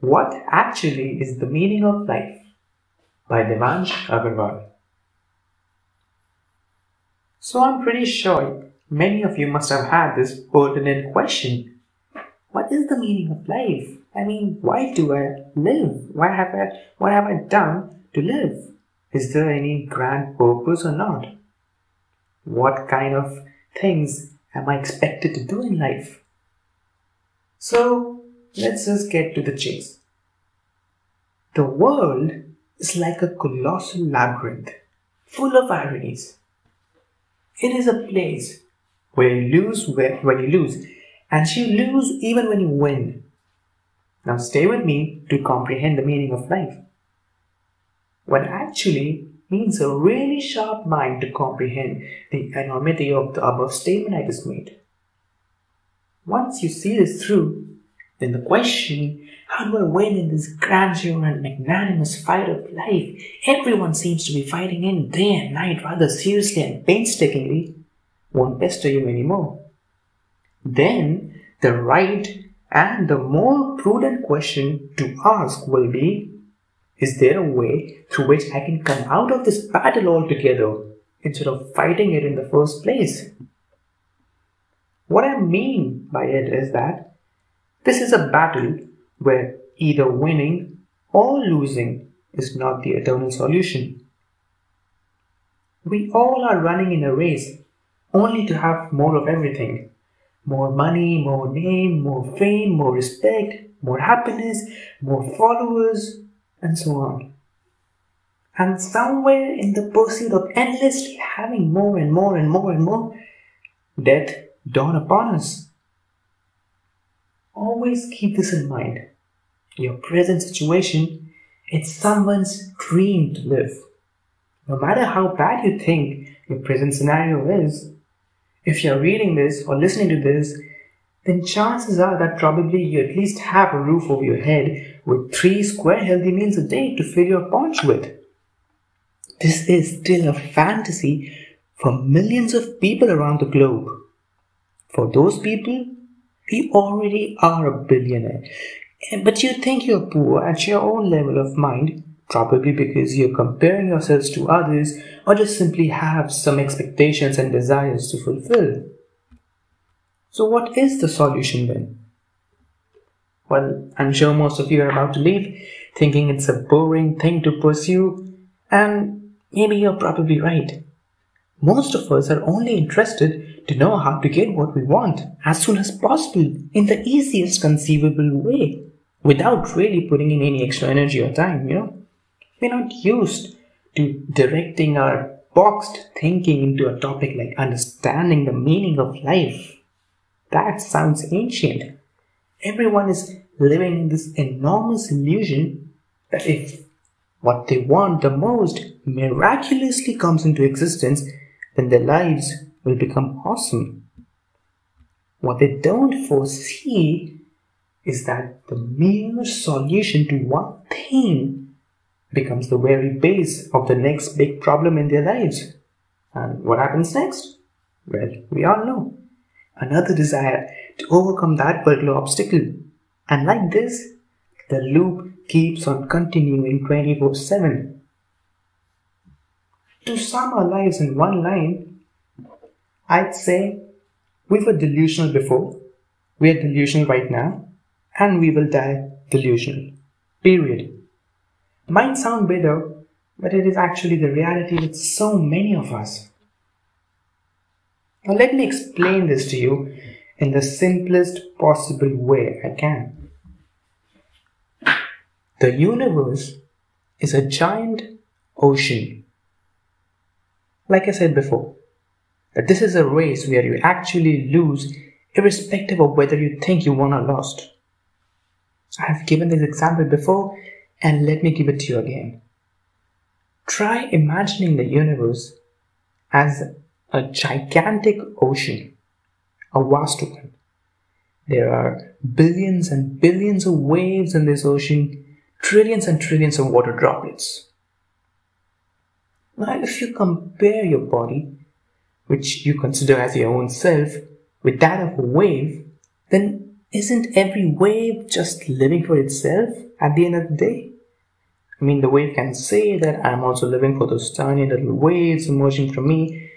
What actually is the meaning of life? by Devansh Agarwal. So I'm pretty sure many of you must have had this pertinent question. What is the meaning of life? I mean, why do I live? Why have I, what have I done to live? Is there any grand purpose or not? What kind of things am I expected to do in life? So let's just get to the chase. The world is like a colossal labyrinth full of ironies. It is a place where you lose when you lose, and you lose even when you win. Now stay with me to comprehend the meaning of life. What actually means a really sharp mind to comprehend the enormity of the above statement I just made. Once you see this through, then the question, how do I win in this grandeur and magnanimous fight of life everyone seems to be fighting in day and night rather seriously and painstakingly, won't pester you anymore. Then the right and the more prudent question to ask will be, is there a way through which I can come out of this battle altogether instead of fighting it in the first place? What I mean by it is that this is a battle where either winning or losing is not the eternal solution. We all are running in a race only to have more of everything more money, more name, more fame, more respect, more happiness, more followers, and so on. And somewhere in the pursuit of endlessly having more and more and more and more, death dawn upon us. Always keep this in mind. Your present situation is someone's dream to live. No matter how bad you think your present scenario is, if you're reading this or listening to this, then chances are that probably you at least have a roof over your head with three square healthy meals a day to fill your paunch with. This is still a fantasy for millions of people around the globe. For those people, you already are a billionaire. But you think you're poor at your own level of mind, probably because you're comparing yourselves to others or just simply have some expectations and desires to fulfill. So, what is the solution then? Well, I'm sure most of you are about to leave thinking it's a boring thing to pursue, and maybe you're probably right. Most of us are only interested to know how to get what we want as soon as possible in the easiest conceivable way without really putting in any extra energy or time, you know. We're not used to directing our boxed thinking into a topic like understanding the meaning of life. That sounds ancient. Everyone is living in this enormous illusion that if what they want the most miraculously comes into existence, then their lives will become awesome. What they don't foresee is that the mere solution to one thing becomes the very base of the next big problem in their lives. And what happens next? Well, we all know. Another desire to overcome that particular obstacle. And like this, the loop keeps on continuing 24 7. To sum our lives in one line, I'd say we were delusional before, we are delusional right now, and we will die delusional. Period. Might sound bitter, but it is actually the reality with so many of us. Now, let me explain this to you in the simplest possible way I can. The universe is a giant ocean. Like I said before, that this is a race where you actually lose irrespective of whether you think you won or lost. I have given this example before and let me give it to you again. Try imagining the universe as a gigantic ocean, a vast one. There are billions and billions of waves in this ocean, trillions and trillions of water droplets. Now, if you compare your body which you consider as your own self, with that of a wave, then isn't every wave just living for itself at the end of the day? I mean, the wave can say that I'm also living for those tiny little waves emerging from me,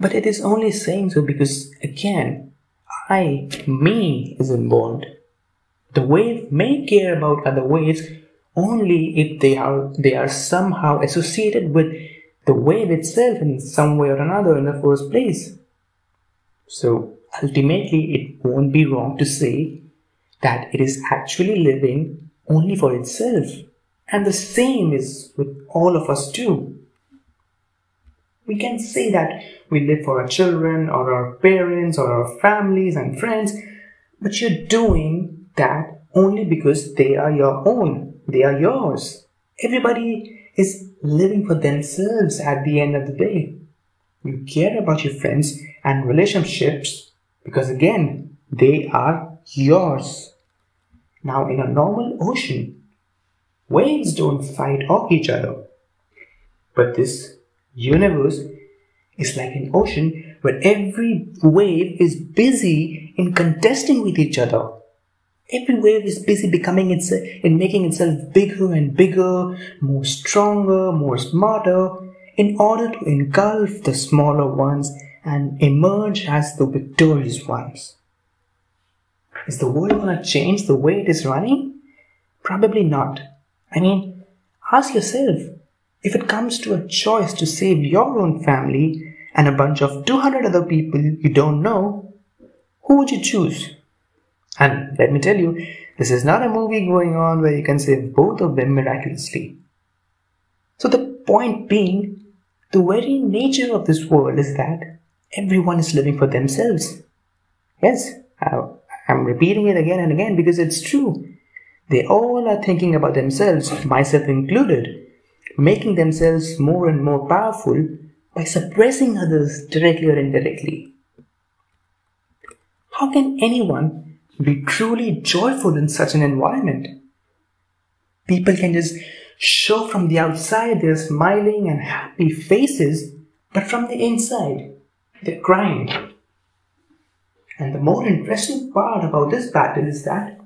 but it is only saying so because, again, I, me, is involved. The wave may care about other waves only if they are they are somehow associated with the wave itself in some way or another in the first place. So ultimately, it won't be wrong to say that it is actually living only for itself. And the same is with all of us too. We can say that we live for our children or our parents or our families and friends, but you're doing that only because they are your own, they are yours. Everybody is living for themselves at the end of the day. You care about your friends and relationships because again, they are yours. Now, in a normal ocean, waves don't fight off each other. But this universe is like an ocean where every wave is busy in contesting with each other. Every wave is busy becoming itself in making itself bigger and bigger, more stronger, more smarter, in order to engulf the smaller ones and emerge as the victorious ones. Is the world gonna change the way it is running? Probably not. I mean, ask yourself if it comes to a choice to save your own family and a bunch of 200 other people you don't know, who would you choose? And let me tell you, this is not a movie going on where you can save both of them miraculously. So the point being, the very nature of this world is that everyone is living for themselves. Yes, I'm repeating it again and again because it's true. They all are thinking about themselves, myself included, making themselves more and more powerful by suppressing others directly or indirectly. How can anyone be truly joyful in such an environment. People can just show from the outside their smiling and happy faces, but from the inside, they're crying. And the more interesting part about this battle is that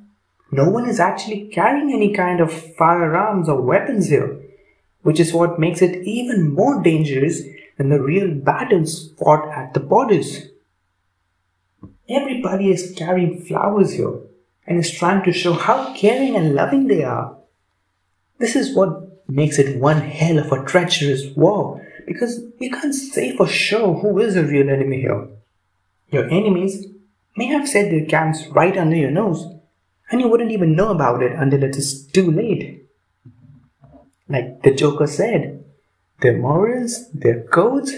no one is actually carrying any kind of firearms or weapons here, which is what makes it even more dangerous than the real battles fought at the borders. Everybody is carrying flowers here and is trying to show how caring and loving they are. This is what makes it one hell of a treacherous war because you can't say for sure who is the real enemy here. Your enemies may have set their camps right under your nose and you wouldn't even know about it until it is too late. Like the Joker said, their morals, their codes,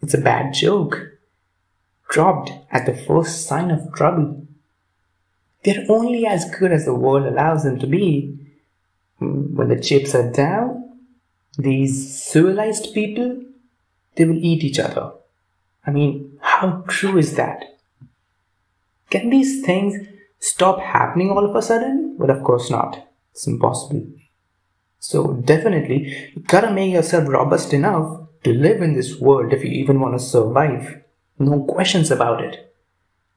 it's a bad joke dropped at the first sign of trouble. They're only as good as the world allows them to be. When the chips are down, these civilized people, they will eat each other. I mean, how true is that? Can these things stop happening all of a sudden? Well, of course not. It's impossible. So definitely, you gotta make yourself robust enough to live in this world if you even want to survive. No questions about it.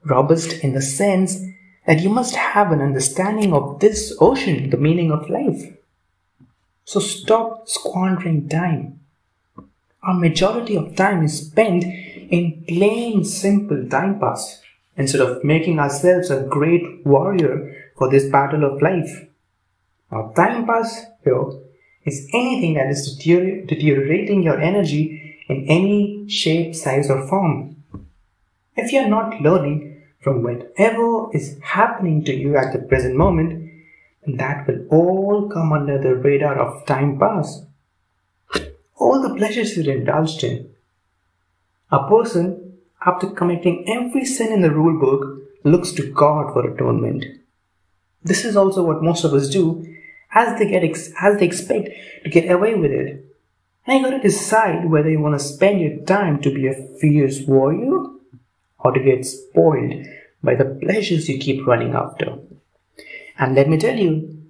Robust in the sense that you must have an understanding of this ocean, the meaning of life. So stop squandering time. Our majority of time is spent in plain simple time pass instead of making ourselves a great warrior for this battle of life. Our time pass here is anything that is deteriorating your energy in any shape, size, or form. If you're not learning from whatever is happening to you at the present moment, that will all come under the radar of time pass. All the pleasures you're indulged in. A person, after committing every sin in the rule book, looks to God for atonement. This is also what most of us do, as they get ex- as they expect to get away with it. Now you gotta decide whether you want to spend your time to be a fierce warrior or to get spoiled by the pleasures you keep running after. And let me tell you,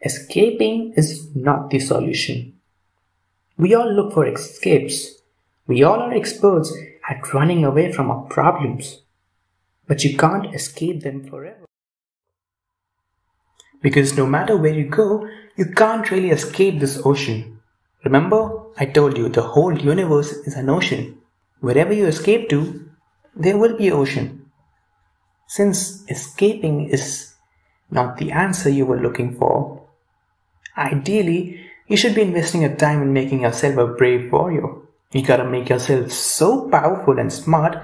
escaping is not the solution. We all look for escapes. We all are experts at running away from our problems. But you can't escape them forever. Because no matter where you go, you can't really escape this ocean. Remember, I told you the whole universe is an ocean. Wherever you escape to, there will be ocean. Since escaping is not the answer you were looking for, ideally, you should be investing your time in making yourself a brave warrior. You gotta make yourself so powerful and smart,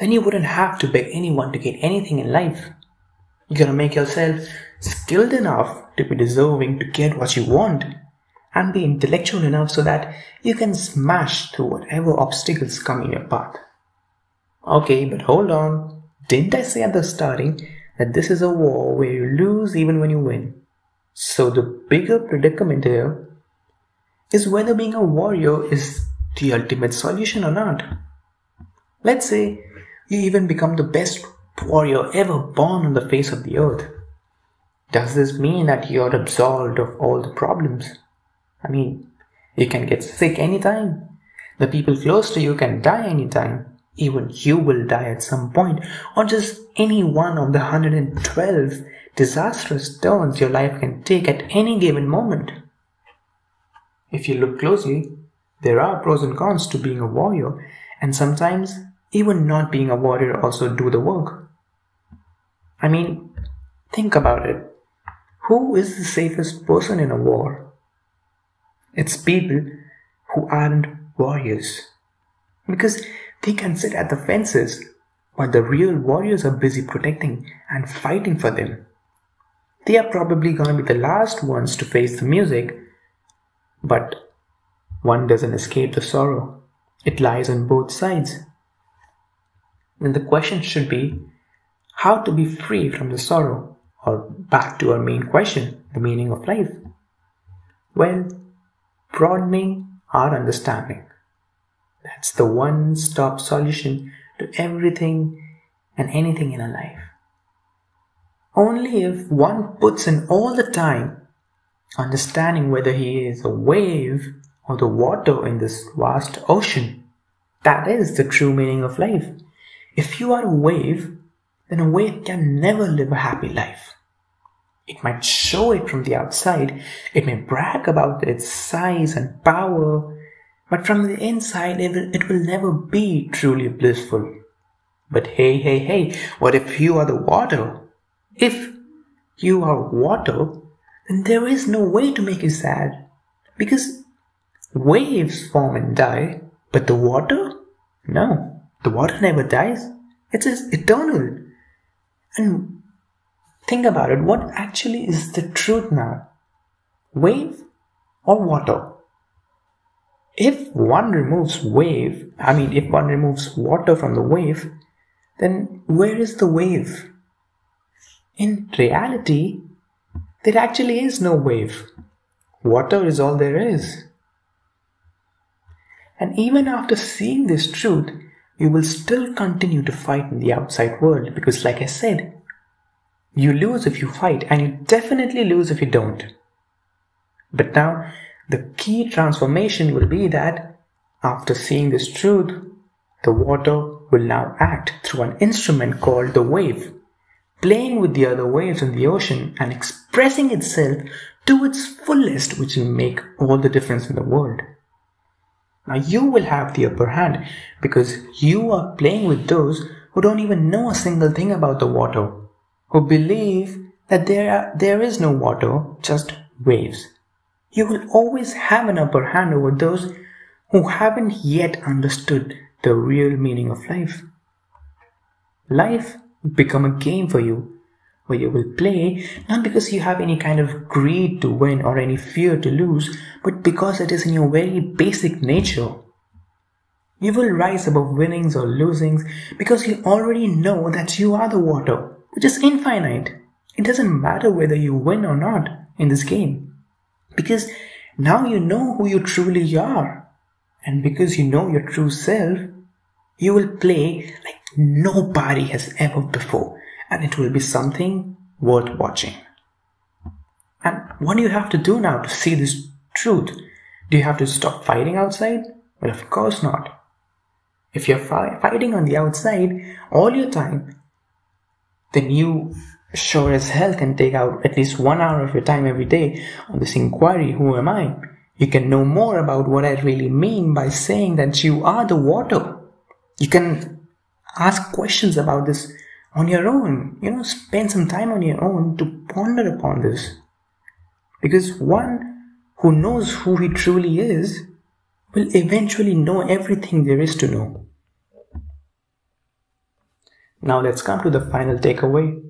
then you wouldn't have to beg anyone to get anything in life. You gotta make yourself skilled enough to be deserving to get what you want and be intellectual enough so that you can smash through whatever obstacles come in your path. Okay, but hold on. Didn't I say at the starting that this is a war where you lose even when you win? So the bigger predicament here is whether being a warrior is the ultimate solution or not. Let's say you even become the best warrior ever born on the face of the earth. Does this mean that you're absolved of all the problems? I mean, you can get sick anytime. The people close to you can die anytime. Even you will die at some point, or just any one of the 112 disastrous turns your life can take at any given moment. If you look closely, there are pros and cons to being a warrior, and sometimes even not being a warrior also do the work. I mean, think about it. Who is the safest person in a war? It's people who aren't warriors. Because they can sit at the fences while the real warriors are busy protecting and fighting for them. They are probably going to be the last ones to face the music, but one doesn't escape the sorrow. It lies on both sides. And the question should be how to be free from the sorrow, or back to our main question, the meaning of life. Well, broadening our understanding. That's the one stop solution to everything and anything in a life. Only if one puts in all the time, understanding whether he is a wave or the water in this vast ocean, that is the true meaning of life. If you are a wave, then a wave can never live a happy life. It might show it from the outside, it may brag about its size and power, but from the inside it will, it will never be truly blissful. But hey, hey, hey, what if you are the water? If you are water, then there is no way to make you sad. Because waves form and die, but the water? No, the water never dies. It's eternal. And think about it, what actually is the truth now? Wave or water? If one removes wave, I mean, if one removes water from the wave, then where is the wave? In reality, there actually is no wave. Water is all there is. And even after seeing this truth, you will still continue to fight in the outside world because, like I said, you lose if you fight and you definitely lose if you don't. But now, the key transformation will be that after seeing this truth, the water will now act through an instrument called the wave, playing with the other waves in the ocean and expressing itself to its fullest, which will make all the difference in the world. Now you will have the upper hand because you are playing with those who don't even know a single thing about the water, who believe that there, are, there is no water, just waves you will always have an upper hand over those who haven't yet understood the real meaning of life. Life will become a game for you where you will play not because you have any kind of greed to win or any fear to lose, but because it is in your very basic nature. You will rise above winnings or losings because you already know that you are the water, which is infinite. It doesn't matter whether you win or not in this game. Because now you know who you truly are. And because you know your true self, you will play like nobody has ever before. And it will be something worth watching. And what do you have to do now to see this truth? Do you have to stop fighting outside? Well, of course not. If you're fi- fighting on the outside all your time, then you sure as hell can take out at least one hour of your time every day on this inquiry, who am I? You can know more about what I really mean by saying that you are the water. You can ask questions about this on your own. You know, spend some time on your own to ponder upon this. Because one who knows who he truly is will eventually know everything there is to know. Now let's come to the final takeaway.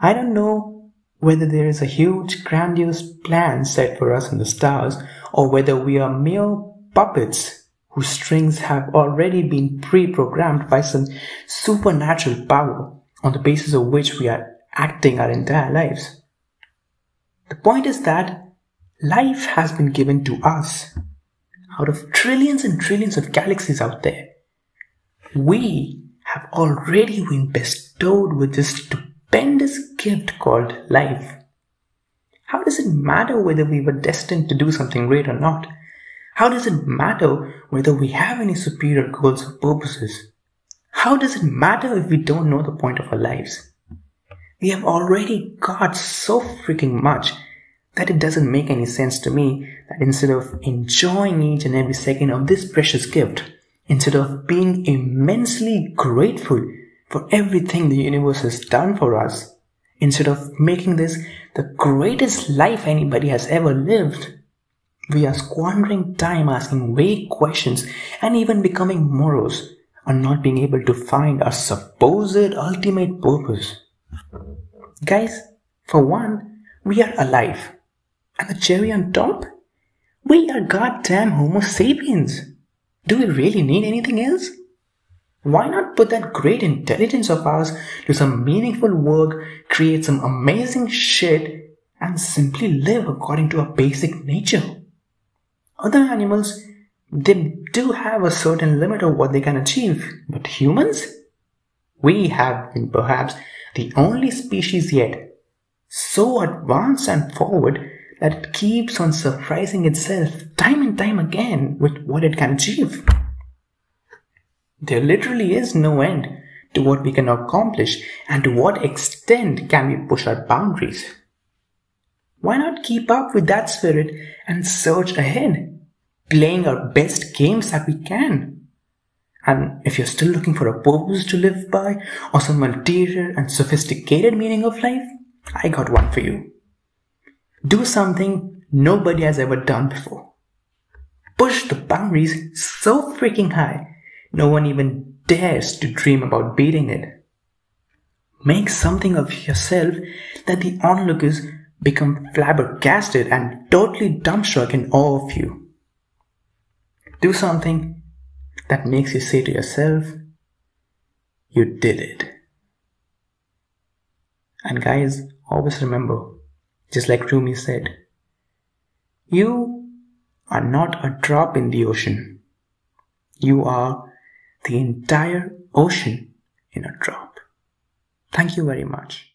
I don't know whether there is a huge, grandiose plan set for us in the stars or whether we are mere puppets whose strings have already been pre-programmed by some supernatural power on the basis of which we are acting our entire lives. The point is that life has been given to us out of trillions and trillions of galaxies out there. We have already been bestowed with this stupendous gift called life. How does it matter whether we were destined to do something great or not? How does it matter whether we have any superior goals or purposes? How does it matter if we don't know the point of our lives? We have already got so freaking much that it doesn't make any sense to me that instead of enjoying each and every second of this precious gift, instead of being immensely grateful for everything the universe has done for us, instead of making this the greatest life anybody has ever lived, we are squandering time asking vague questions and even becoming morose on not being able to find our supposed ultimate purpose. Guys, for one, we are alive. And the cherry on top? We are goddamn Homo sapiens. Do we really need anything else? Why not put that great intelligence of ours to some meaningful work, create some amazing shit, and simply live according to our basic nature? Other animals, they do have a certain limit of what they can achieve, but humans? We have been perhaps the only species yet so advanced and forward that it keeps on surprising itself time and time again with what it can achieve. There literally is no end to what we can accomplish and to what extent can we push our boundaries. Why not keep up with that spirit and surge ahead, playing our best games that we can? And if you're still looking for a purpose to live by or some ulterior and sophisticated meaning of life, I got one for you. Do something nobody has ever done before. Push the boundaries so freaking high, no one even dares to dream about beating it. Make something of yourself that the onlookers become flabbergasted and totally dumbstruck in awe of you. Do something that makes you say to yourself, you did it. And guys, always remember, just like Rumi said, you are not a drop in the ocean. You are the entire ocean in a drop. Thank you very much.